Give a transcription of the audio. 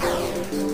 Música